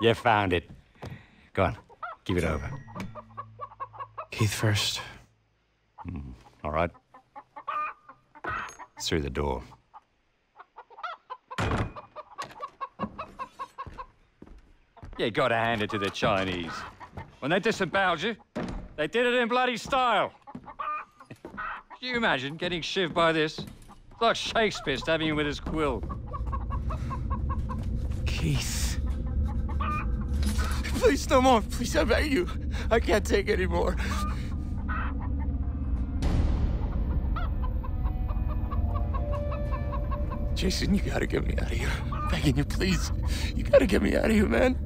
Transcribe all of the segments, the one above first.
you found it. Go on, give it over. Keith first. Mm, all right. It's through the door. You gotta hand it to the Chinese. When they disemboweled you, they did it in bloody style. Can you imagine getting shivved by this? It's like Shakespeare stabbing you with his quill. Keith. Please, no more. Please, I beg you. I can't take any more. Jason, you gotta get me out of here. I'm begging you, please. You gotta get me out of here, man.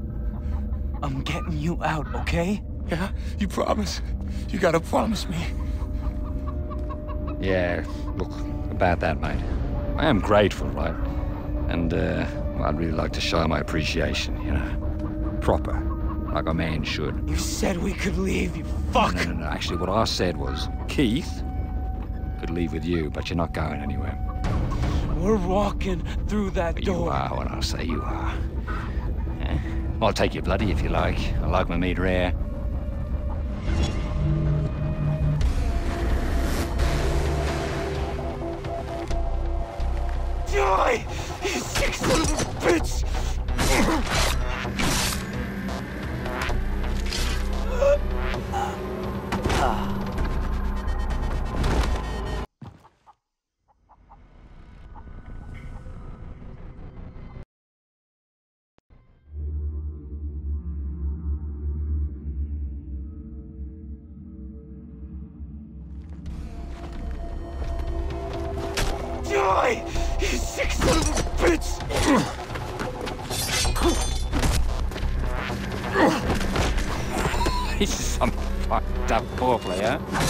I'm getting you out, okay? Yeah? You promise? You gotta promise me. Yeah, look, about that, mate. I am grateful, right? And, uh, well, I'd really like to show my appreciation, you know? Proper, like a man should. You said we could leave, you fuck! No, no, no, actually, what I said was, Keith could leave with you, but you're not going anywhere. We're walking through that door. You are when I say you are. Eh? I'll take your bloody if you like. I like my meat rare. да?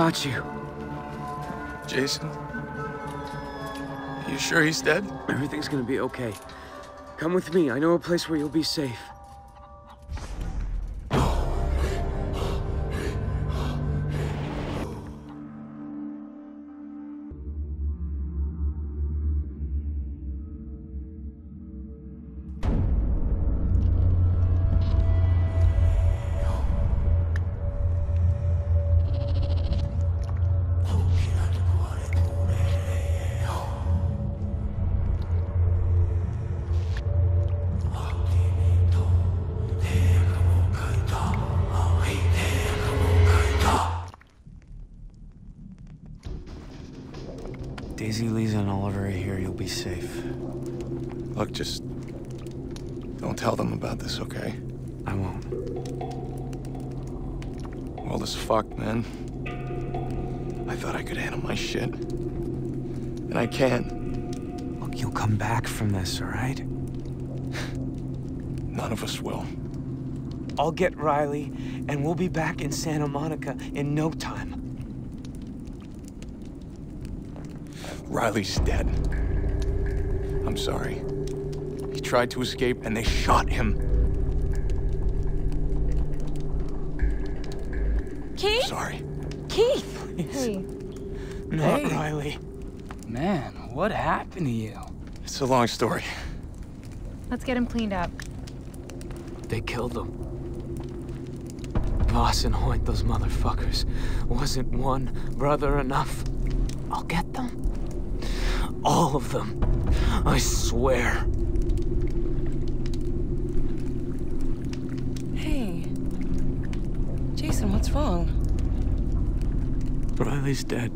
Got you. Jason? You sure he's dead? Everything's gonna be okay. Come with me. I know a place where you'll be safe. Daisy, Liza, and Oliver are here. You'll be safe. Look, just don't tell them about this, okay? I won't. World is fucked, man. I thought I could handle my shit. And I can. Look, you'll come back from this, all right? None of us will. I'll get Riley, and we'll be back in Santa Monica in no time. Riley's dead. I'm sorry. He tried to escape and they shot him. Keith? Sorry. Keith! Hey. Not Hey. Riley. Man, what happened to you? It's a long story. Let's get him cleaned up. They killed him. Vaas and Hoyt, those motherfuckers. Wasn't one brother enough? I'll get them all of them. I swear. Hey. Jason, what's wrong? Riley's dead.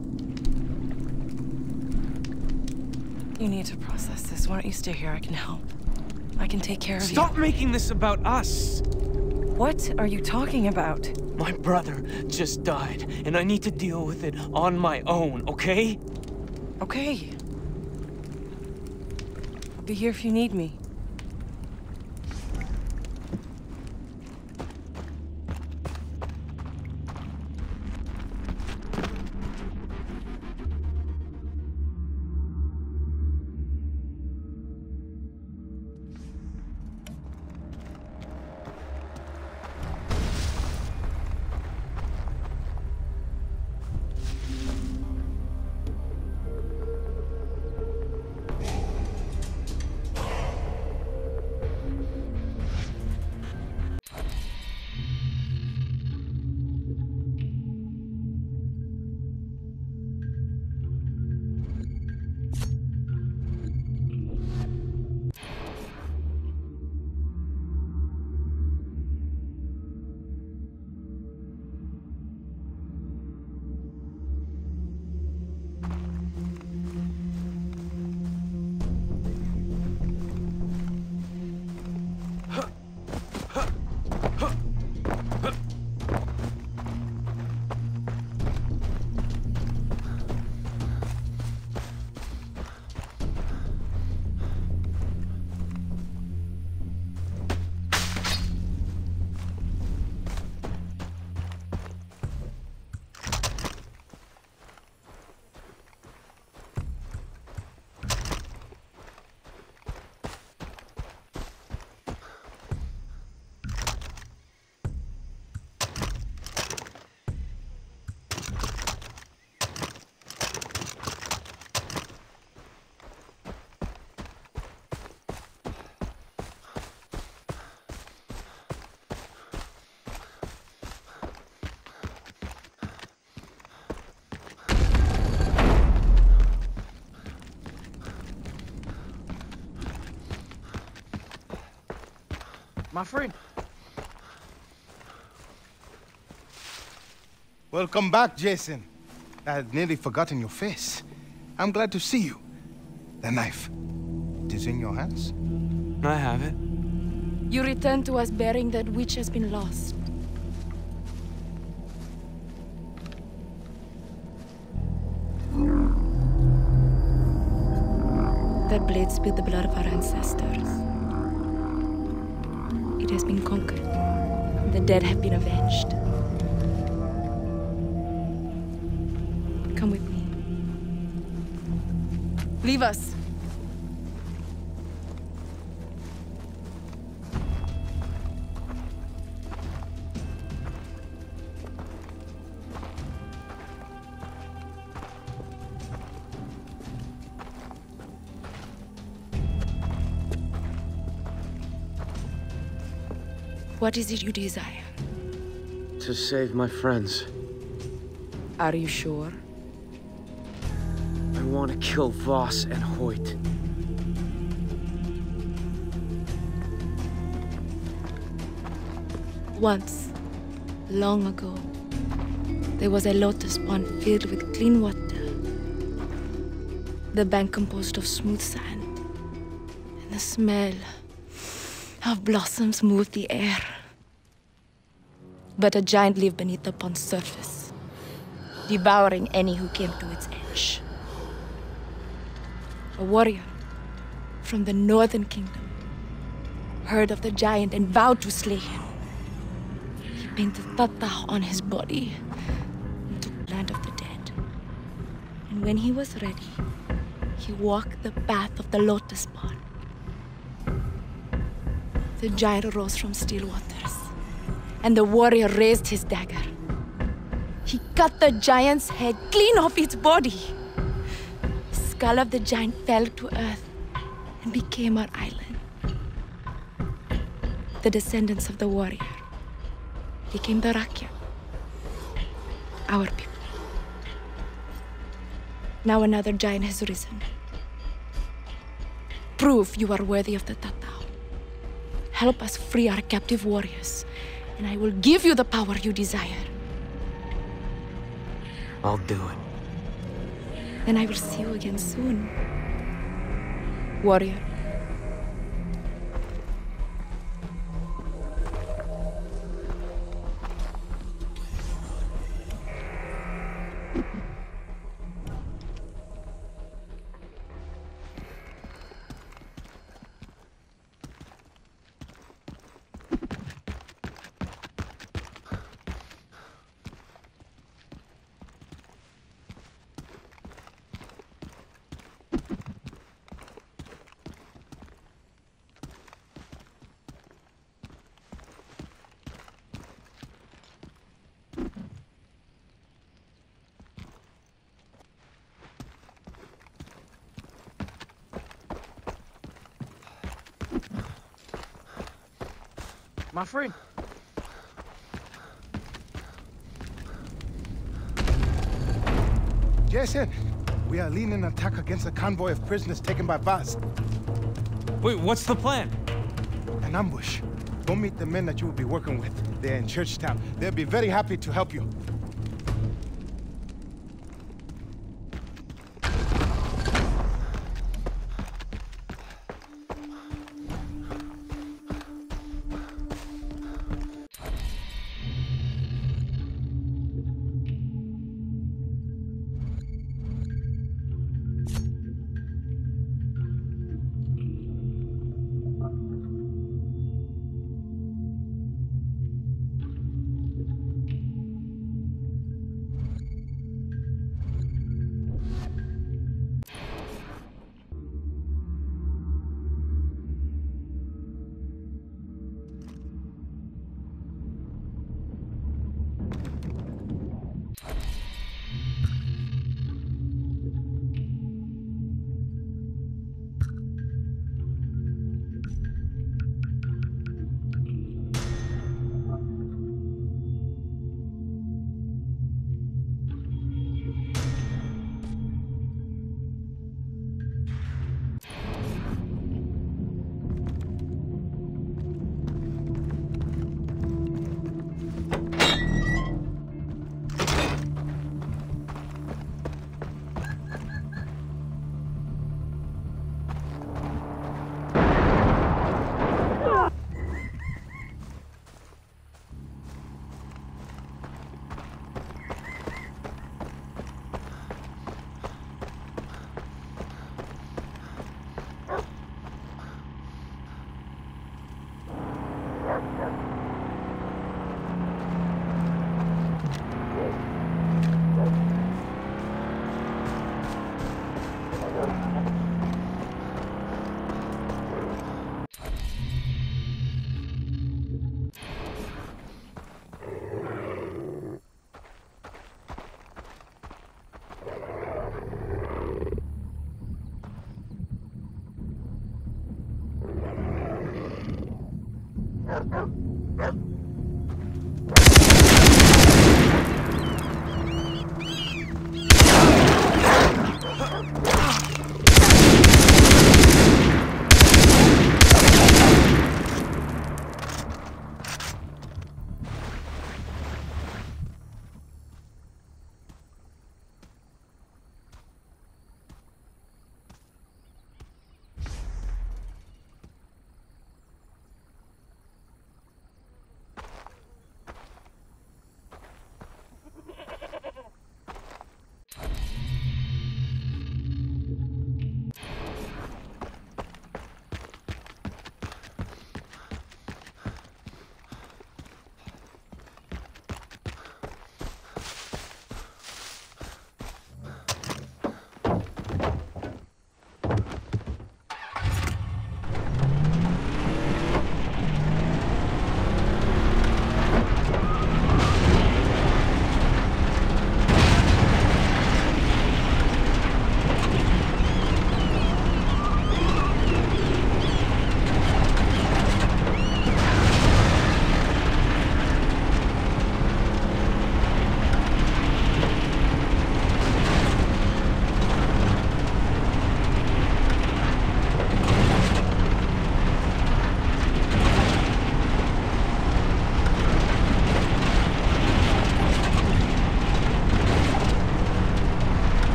You need to process this. Why don't you stay here? I can help. I can take care of Stop you. Stop making this about us! What are you talking about? My brother just died, and I need to deal with it on my own, okay? Okay. I'll be here if you need me. My friend. Welcome back, Jason. I had nearly forgotten your face. I'm glad to see you. The knife. It is in your hands. I have it. You return to us bearing that which has been lost. That blade spilled the blood of our ancestors. It has been conquered. The dead have been avenged. Come with me. Leave us. What is it you desire? To save my friends. Are you sure? I want to kill Vaas and Hoyt. Once, long ago, there was a lotus pond filled with clean water. The bank composed of smooth sand. And the smell of blossoms moved the air. But a giant lived beneath the pond's surface, devouring any who came to its edge. A warrior from the northern kingdom heard of the giant and vowed to slay him. He painted tatau on his body and took land of the dead. And when he was ready, he walked the path of the lotus pond. The giant rose from still waters, and the warrior raised his dagger. He cut the giant's head clean off its body. The skull of the giant fell to earth and became our island. The descendants of the warrior became the Rakyat, our people. Now another giant has risen. Prove you are worthy of the Tatau. Help us free our captive warriors, and I will give you the power you desire. I'll do it. Then I will see you again soon. warrior. My friend. Jason, we are leading an attack against a convoy of prisoners taken by Vaas. Wait, what's the plan? An ambush. Go meet the men that you will be working with. They're in Churchtown. They'll be very happy to help you.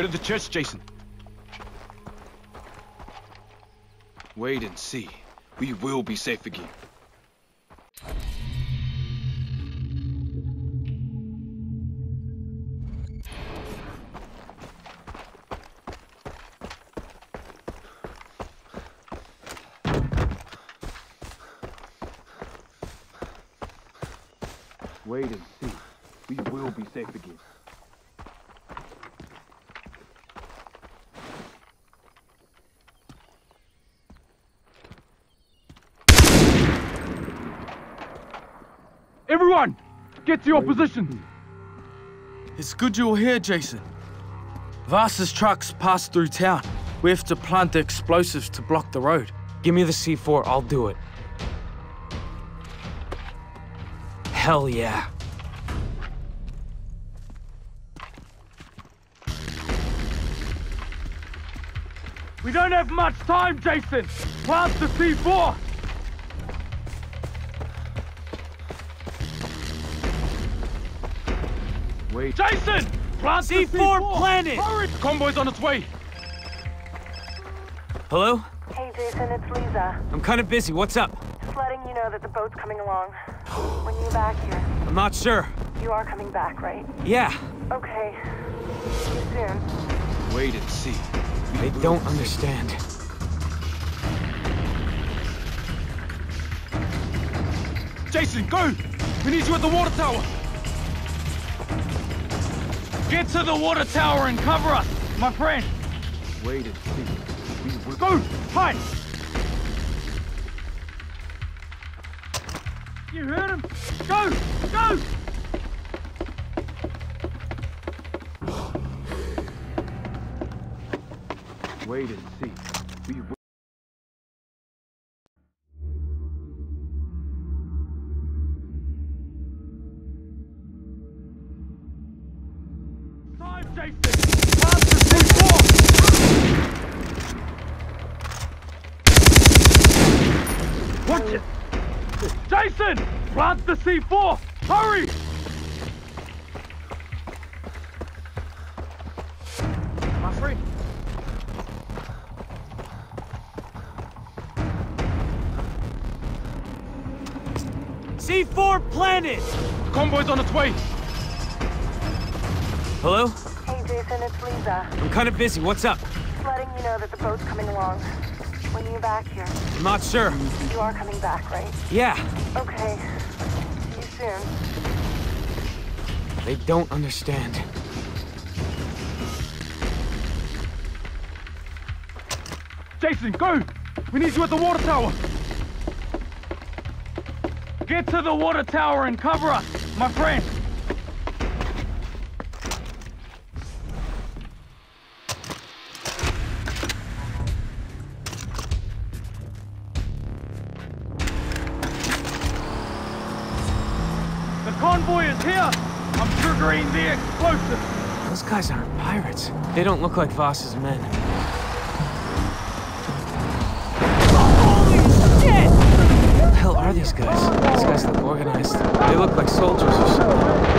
Go to the church, Jason. Wait and see. We will be safe again. Everyone, get to your position. It's good you're here, Jason. Vaas's trucks pass through town. We have to plant the explosives to block the road. Give me the C4, I'll do it. Hell yeah. We don't have much time, Jason. Plant the C4. Wait. Jason, plant the C4 C4. planted. Hurry. The convoy's on its way. Hello? Hey, Jason, it's Liza. I'm kind of busy. What's up? Just letting you know that the boat's coming along. When you back here, I'm not sure. you are coming back, right? Yeah, Okay. See you soon. Wait and see. they don't understand. Jason, go! We need you at the water tower. Get to the water tower and cover us, my friend. Wait and see. We will Go! Hide! You heard him? Go! Go! wait and see. We will the C4! Hurry! My friend. C4 planted! The convoy's on its way. Hello? Hey, Jason, it's Liza. I'm kind of busy. What's up? Just letting you know that the boat's coming along. When are you back here, I'm not sure. you are coming back, right? Yeah, Okay. See soon. they don't understand. Jason, go! We need you at the water tower! Get to the water tower and cover us, my friend! Guys aren't pirates. They don't look like Vaas's men. Who the hell are these guys? These guys look organized. They look like soldiers or something.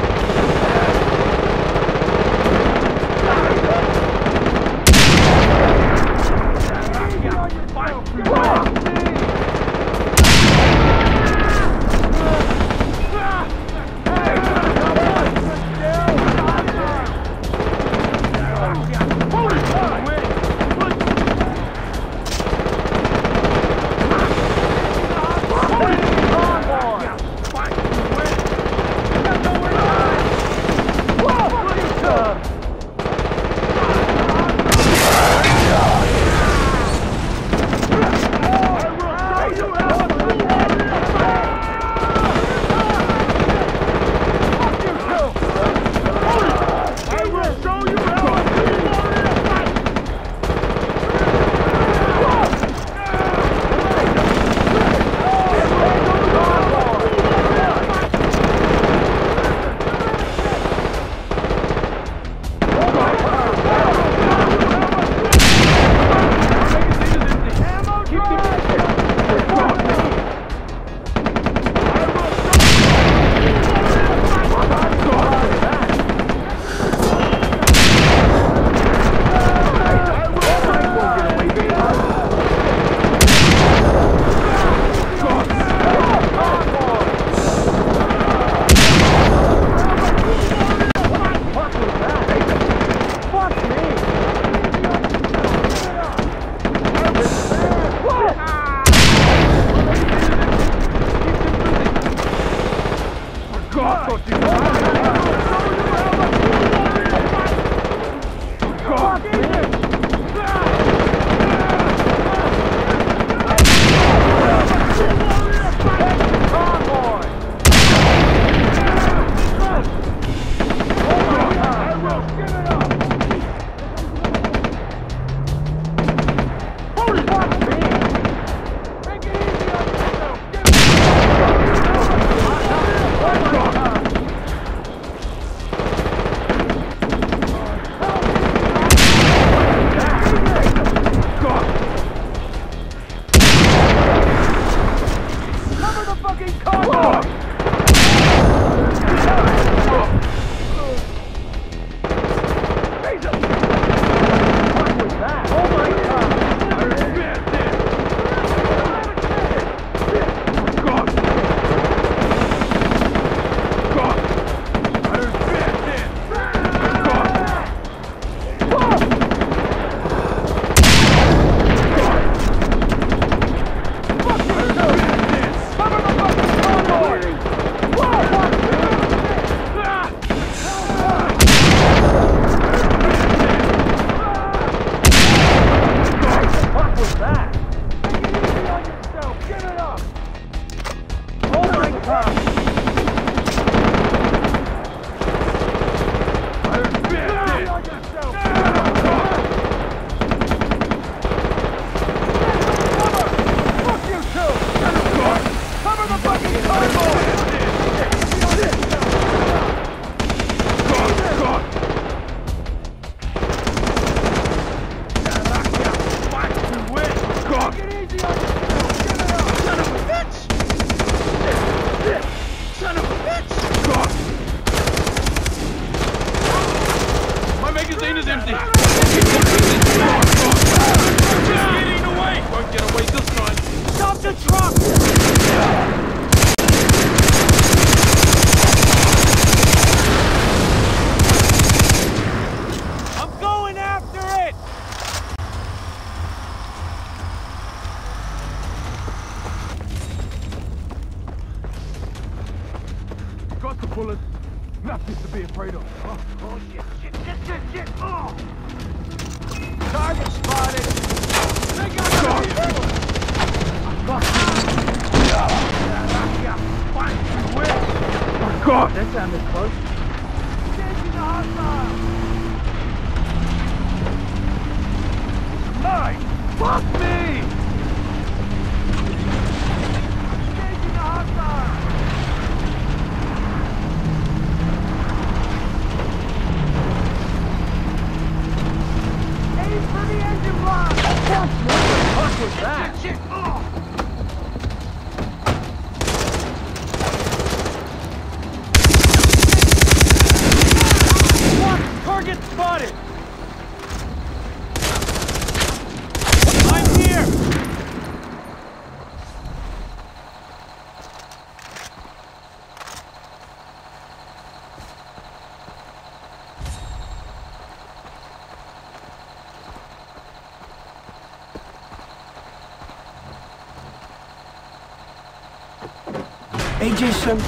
Hey, Jason,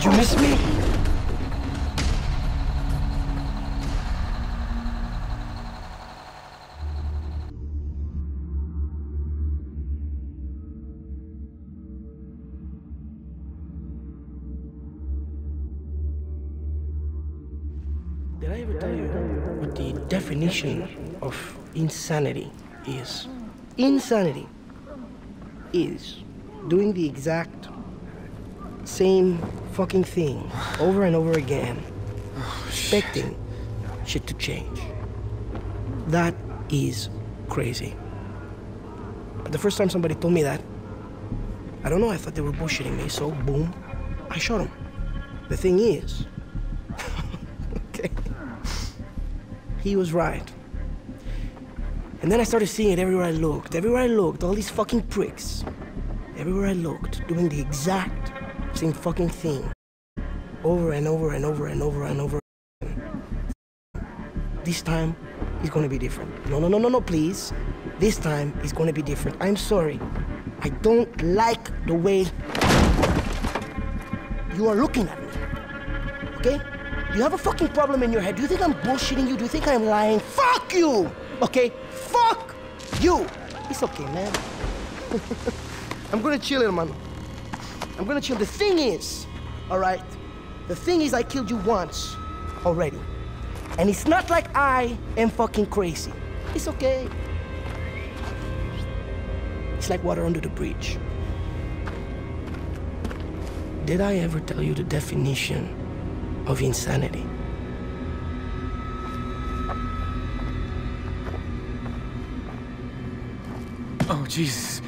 you miss me? Did I ever tell you what the definition of insanity is? Insanity is doing the exact same fucking thing over and over again, expecting shit to change. That is crazy. The first time somebody told me that, I don't know, I thought they were bullshitting me, so boom, I shot him. The thing is, okay, he was right. And then I started seeing it everywhere I looked. Everywhere I looked, all these fucking pricks. Everywhere I looked, doing the exact same fucking thing. Over and over and over and over and over. This time, it's gonna be different. No, no, no, no, no, please. This time, it's gonna be different. I'm sorry. I don't like the way you are looking at me. Okay? You have a fucking problem in your head. Do you think I'm bullshitting you? Do you think I'm lying? Fuck you! Okay? Fuck you! It's okay, man. I'm gonna chill, hermano. I'm gonna chill. The thing is, alright? The thing is, I killed you once already. And it's not like I am fucking crazy. It's okay. It's like water under the bridge. Did I ever tell you the definition of insanity? Oh, Jesus.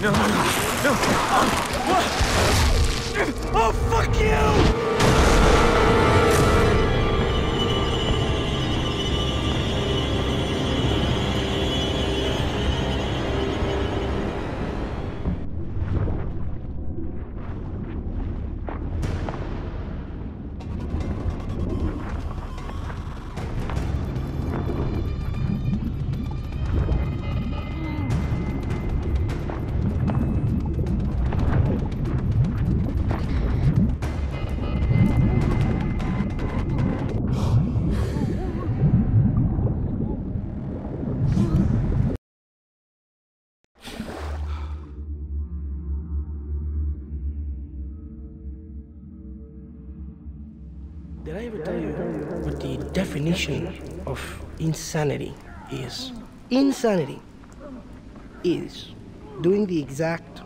No, no, no. What? Oh, fuck you! Definition of insanity is? Insanity is doing the exact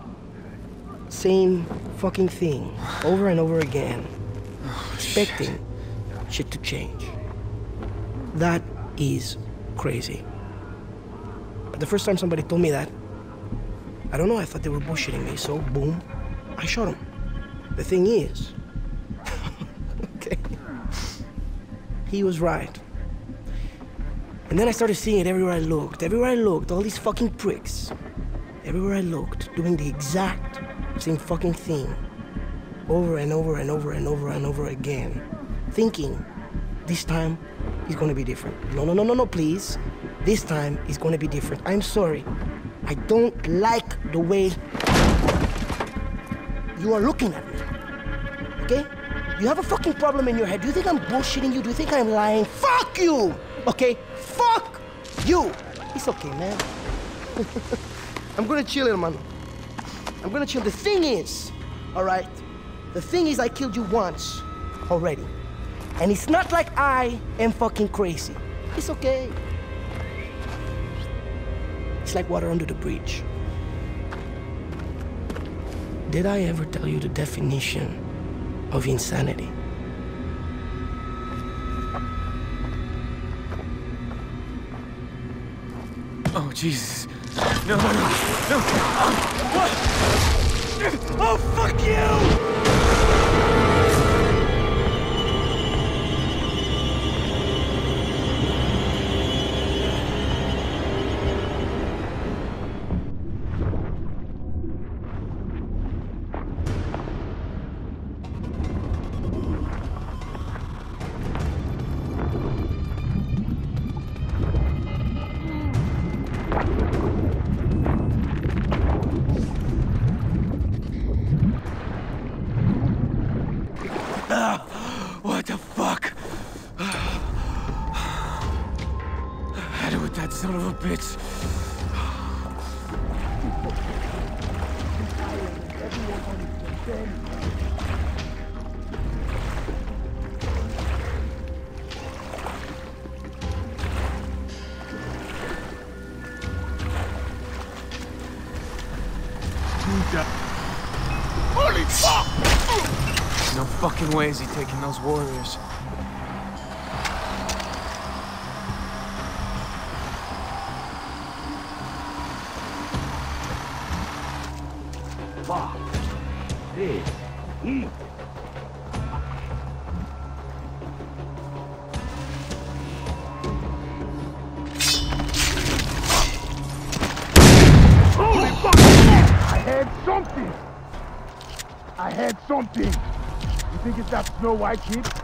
same fucking thing over and over again, expecting shit to change. That is crazy. But the first time somebody told me that, I don't know, I thought they were bullshitting me, so boom, I shot him. The thing is, he was right. And then I started seeing it everywhere I looked. Everywhere I looked, all these fucking pricks. Everywhere I looked, doing the exact same fucking thing. Over and over and over and over and over again. Thinking, this time is gonna be different. No, no, no, no, no, please. This time is gonna be different. I'm sorry. I don't like the way you are looking at me. Okay? You have a fucking problem in your head. Do you think I'm bullshitting you? Do you think I'm lying? Fuck you! Okay? Fuck you! It's okay, man. I'm gonna chill, hermano. I'm gonna chill. The thing is, alright? The thing is, I killed you once already. And it's not like I am fucking crazy. It's okay. It's like water under the bridge. Did I ever tell you the definition of insanity? Oh, Jesus. No, no, no. No. Oh, what? Oh, fuck you! No fucking way is he taking those warriors. Snow White kid?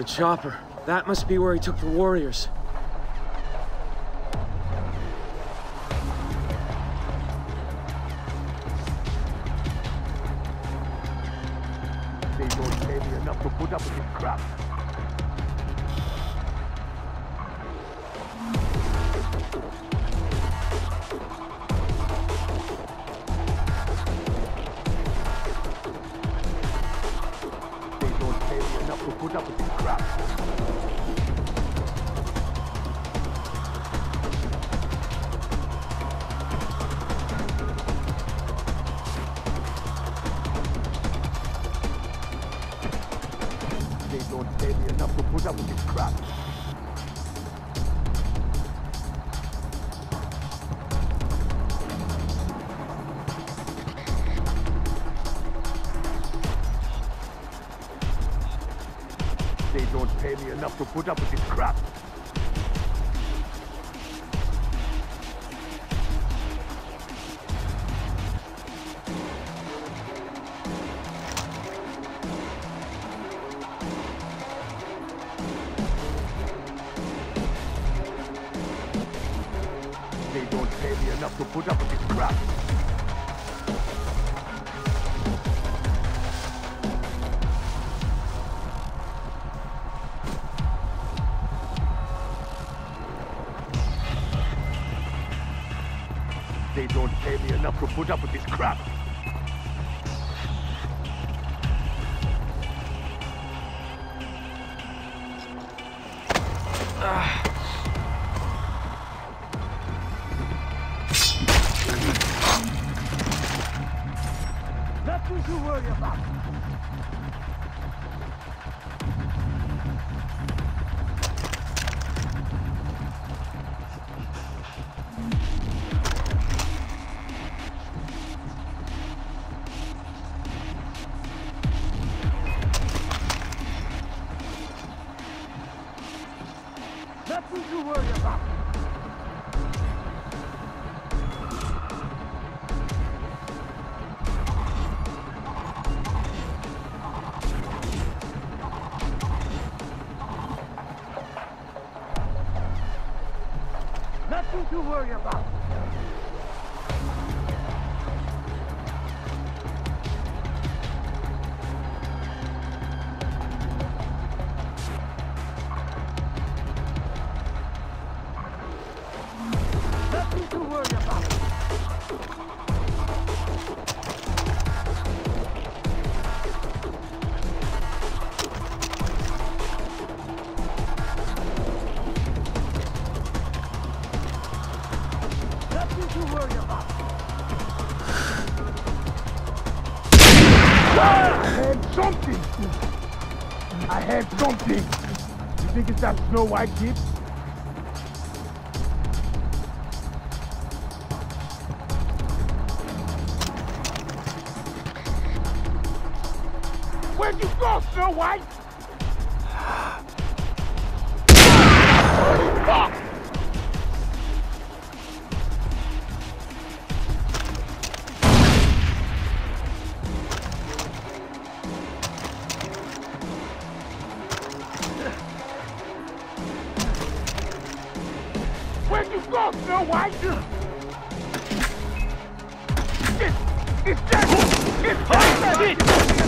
The chopper. That must be where he took the warriors. worry about No White kids. Where'd you go, Snow White? It's, it's Jackson! It's Jackson!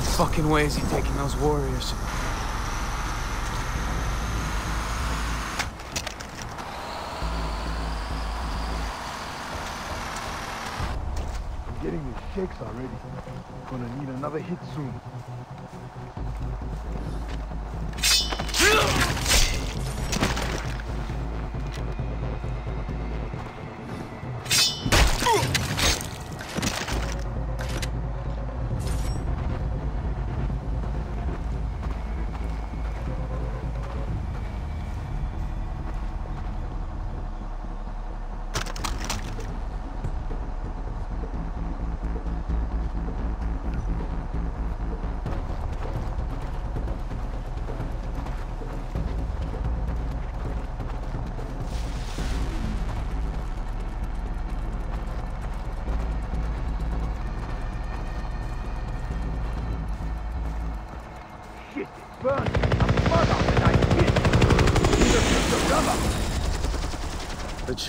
Fucking way is he taking those warriors. I'm getting the shakes already. Gonna need another hit soon.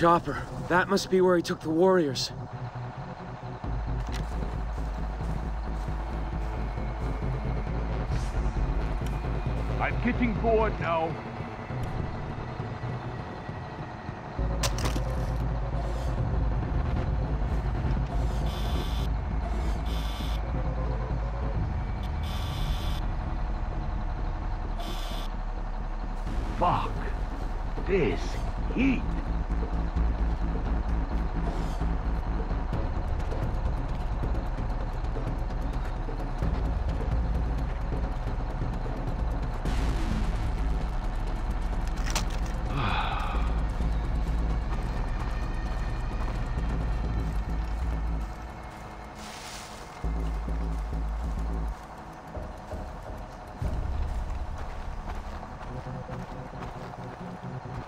chopper. That must be where he took the warriors. I'm getting bored now.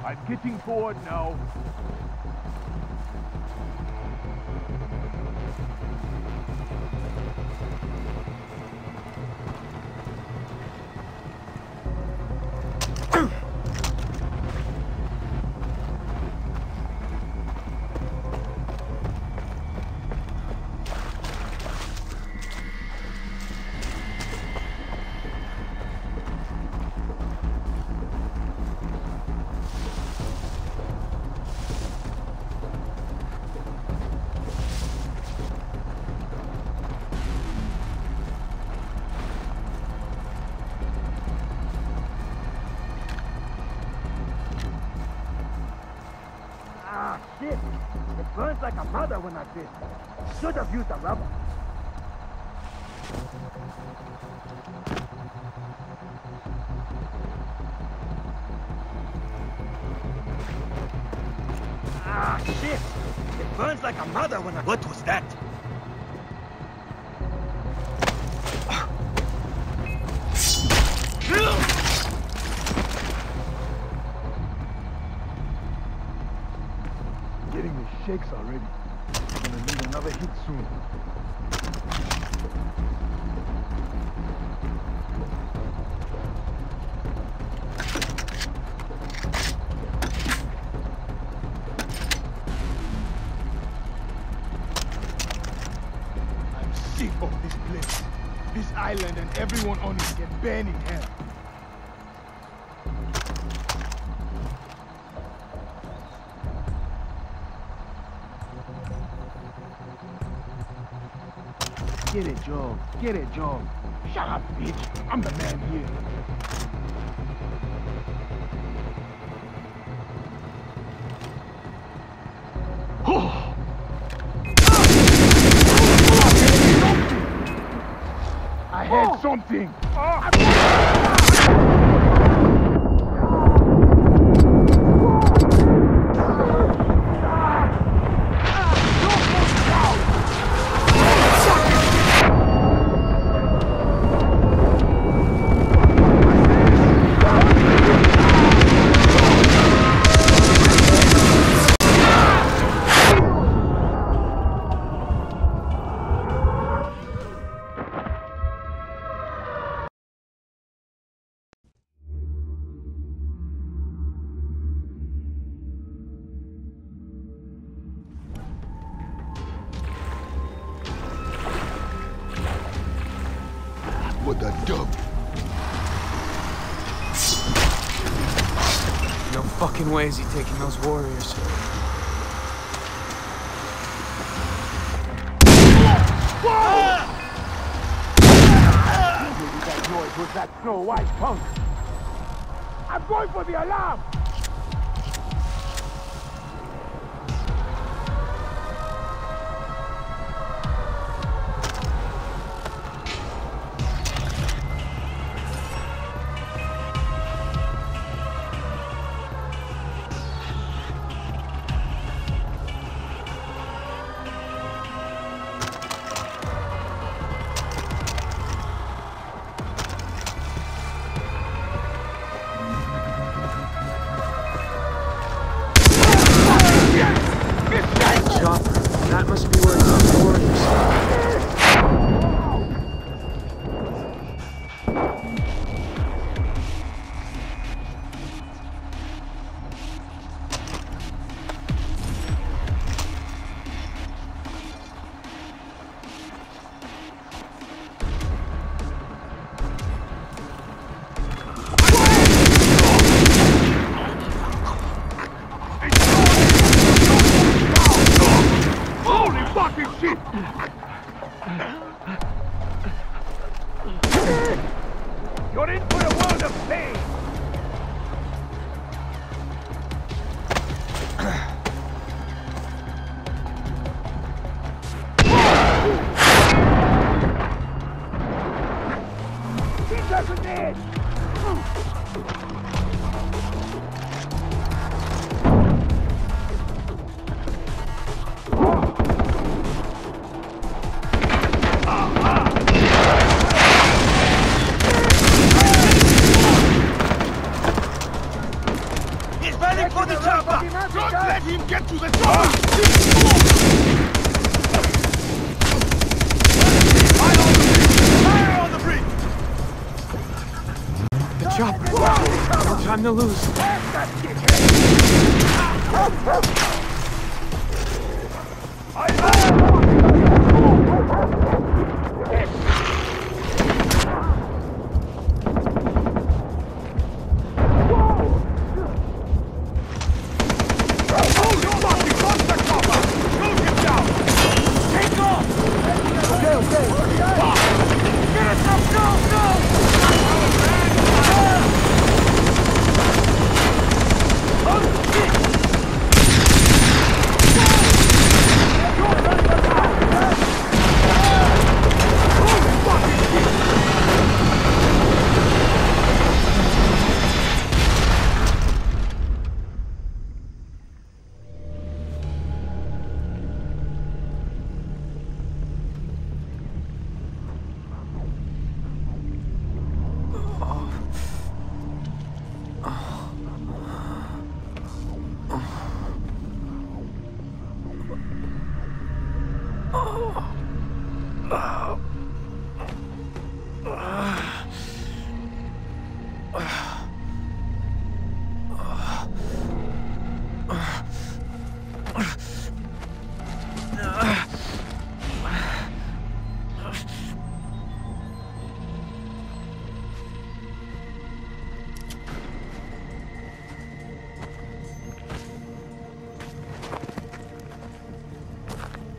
I'm pitching forward now. should have used banning him. Get it, Joe. Get it, Joe. Shut up, bitch. I'm the man here. I heard something! Oh. shit! No time to lose.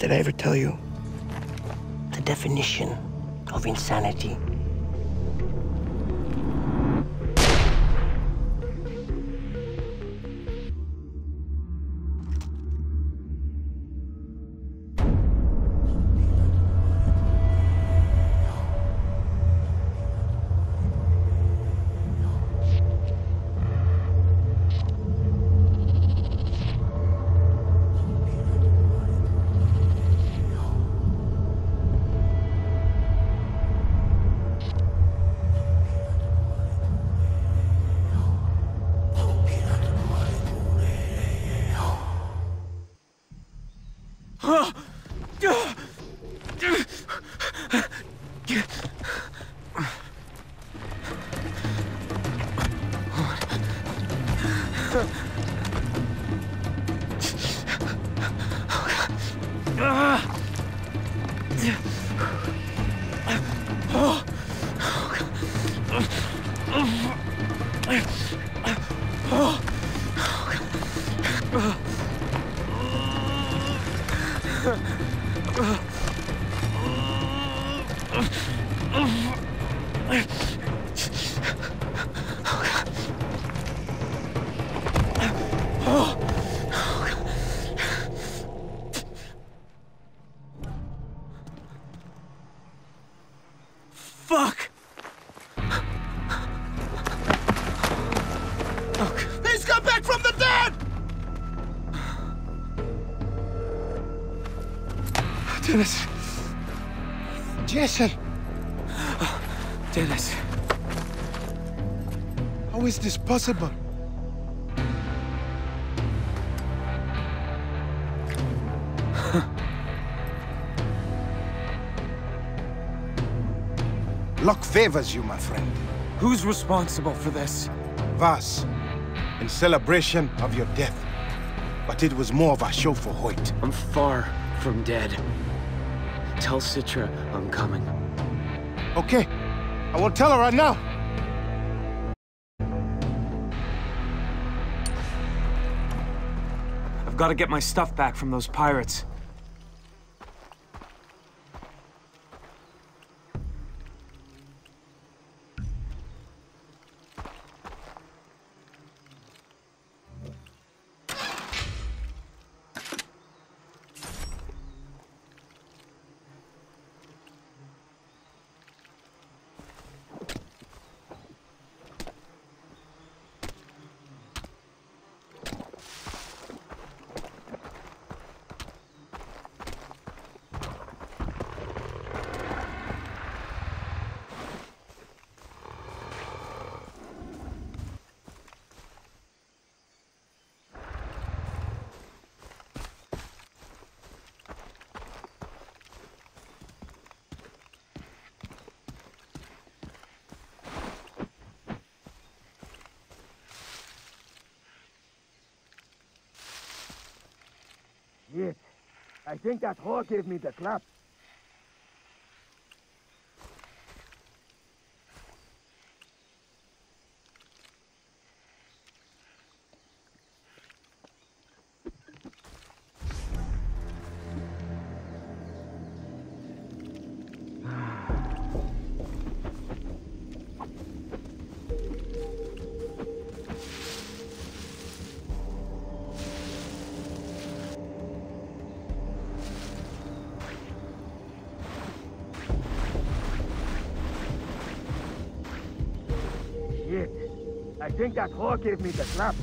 Did I ever tell you the definition of insanity? Jason. Dennis. How is this possible? Luck favors you, my friend. Who's responsible for this? Vaas, in celebration of your death. But it was more of a show for Hoyt. I'm far from dead. Tell Citra I'm coming. Okay, I will tell her right now. I've got to get my stuff back from those pirates. think that whore gave me the clap? think that whore gave me the slap.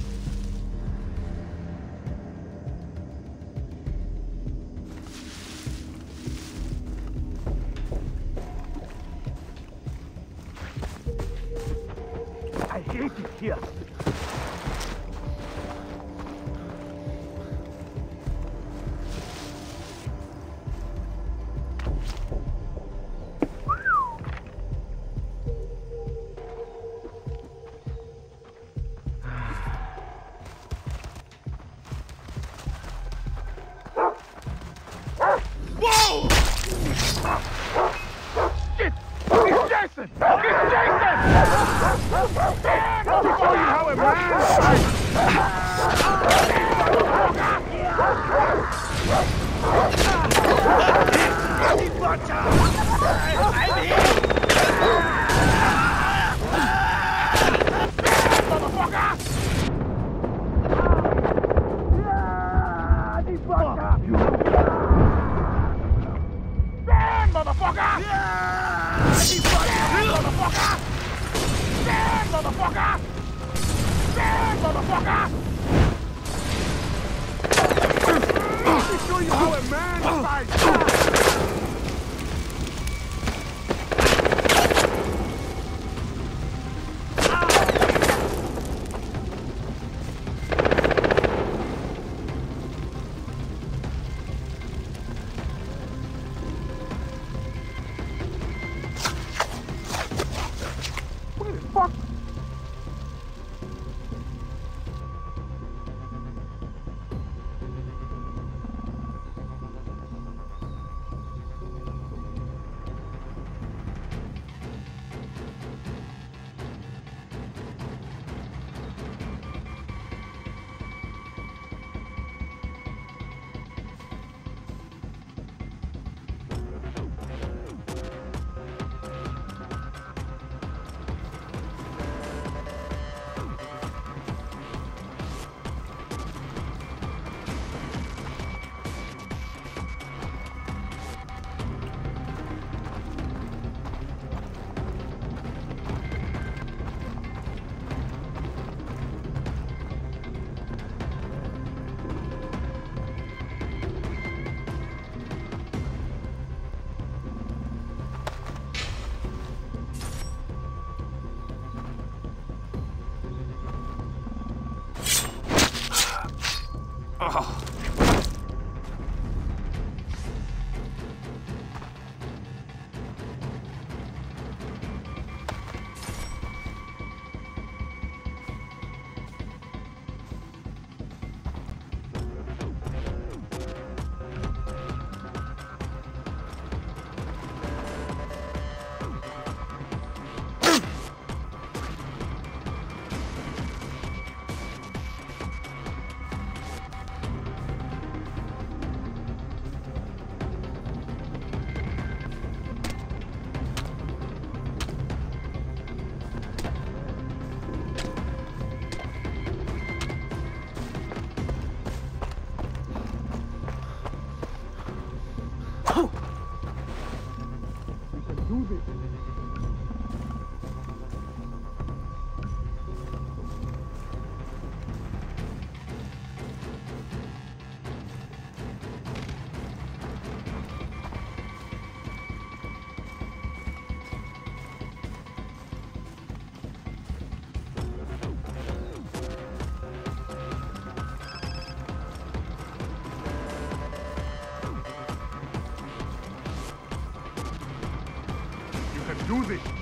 do this.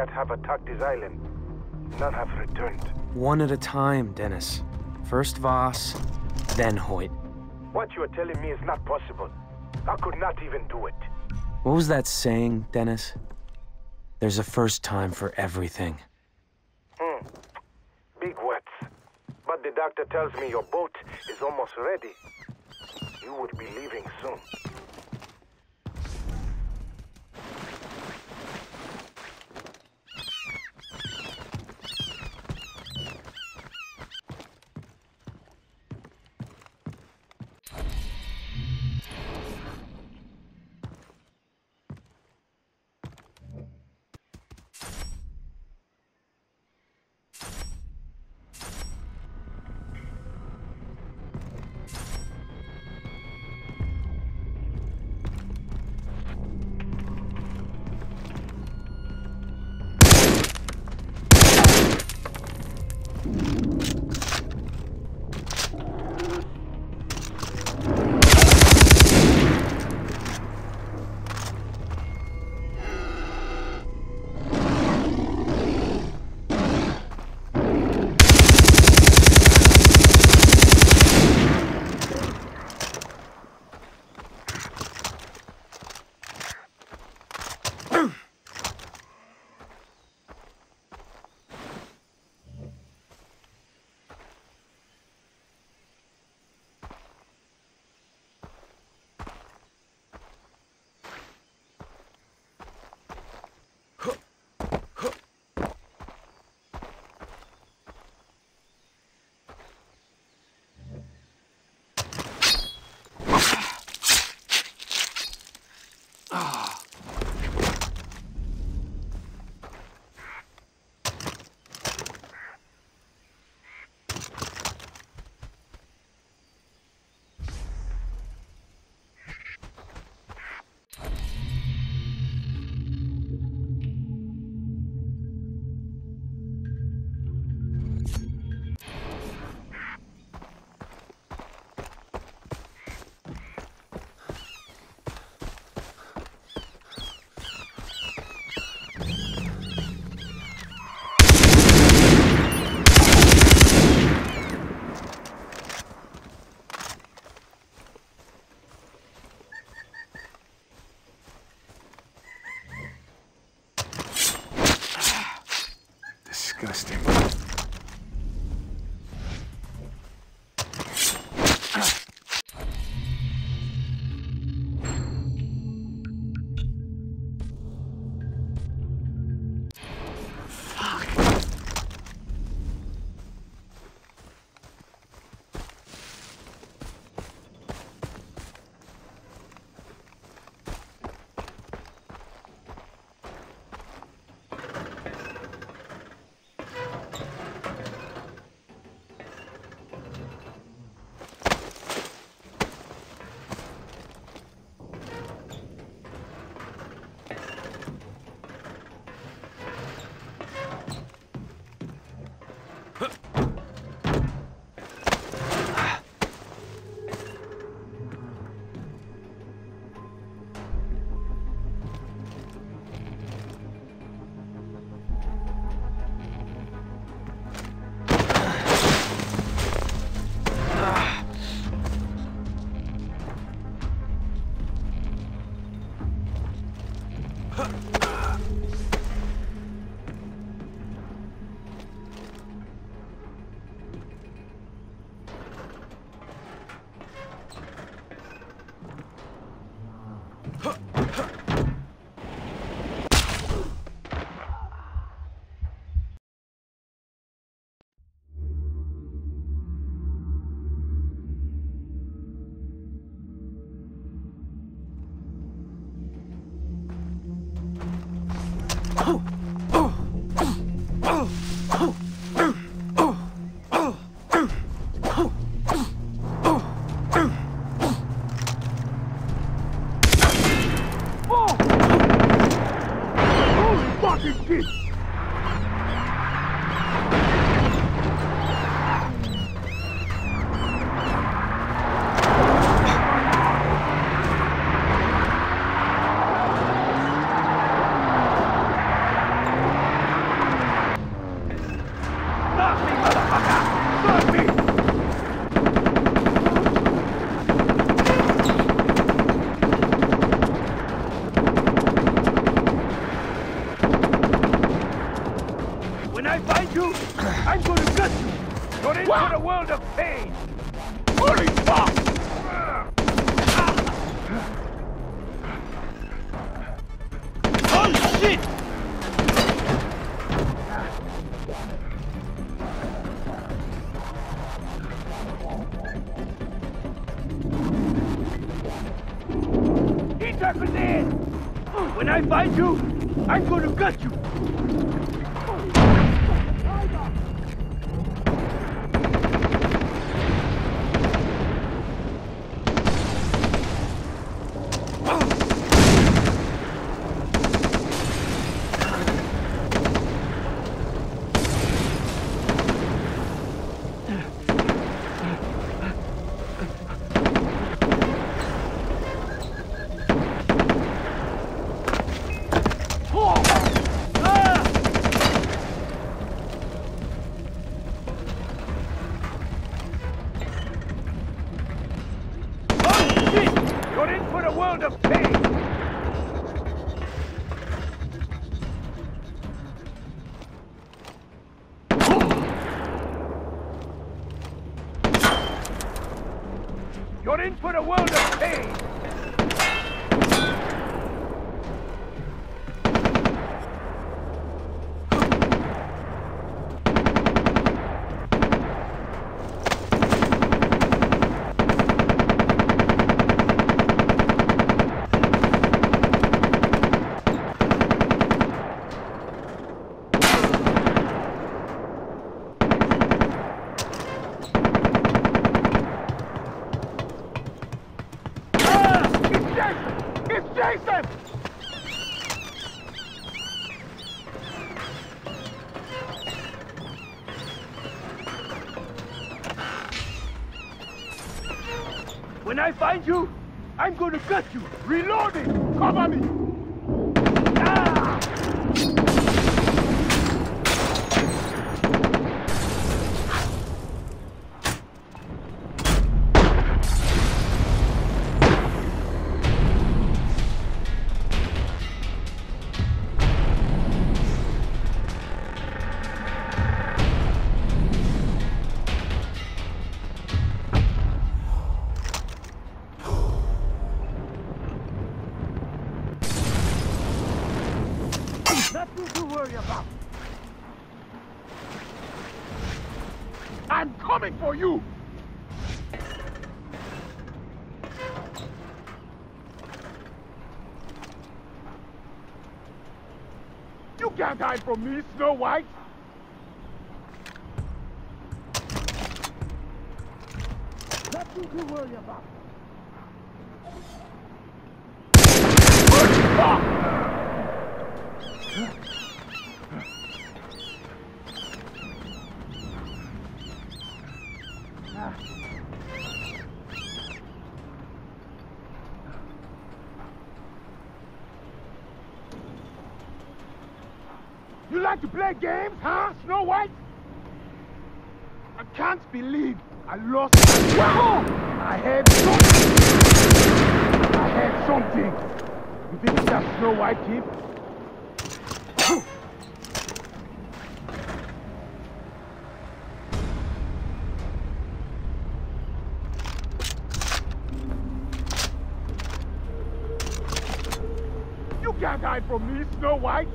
Of have attacked his island. None have returned. One at a time, Dennis. First Vaas, then Hoyt. What you are telling me is not possible. I could not even do it. What was that saying, Dennis? There's a first time for everything. Hmm. Big words. But the doctor tells me your boat is almost ready. You will be leaving soon. When I find you, I'm gonna gut you. Reloading! Cover me! Hide from me, Snow White! Nothing to worry about. To play games, huh, Snow White? I can't believe I lost! I had something! I had something! You think it's that Snow White kid? You can't hide from me, Snow White!